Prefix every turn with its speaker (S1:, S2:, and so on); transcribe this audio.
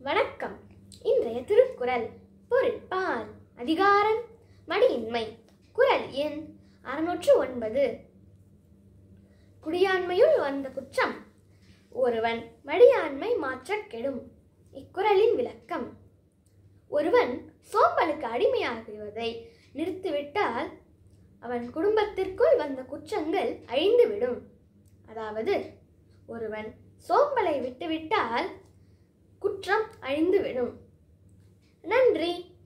S1: வணக்கம். இன்றைய திருக்குறள். பொருட்பால் அதிகாரம். மடியின்மை. குறள் எண் அறுநூற்று ஒன்பது. குடியாண்மையுள் வந்த குற்றம். ஒருவன் மடியாண்மை மாற்றக் கெடும். இக்குறளின் விளக்கம். ஒருவன் சோம்பலுக்கு அடிமையாகுவதை நிறுத்திவிட்டால் அவன் குடும்பத்திற்குள் வந்த குற்றங்கள் அழிந்துவிடும். அதாவது ஒருவன் சோம்பலை விட்டுவிட்டால் அழிந்துவிடும். நன்றி.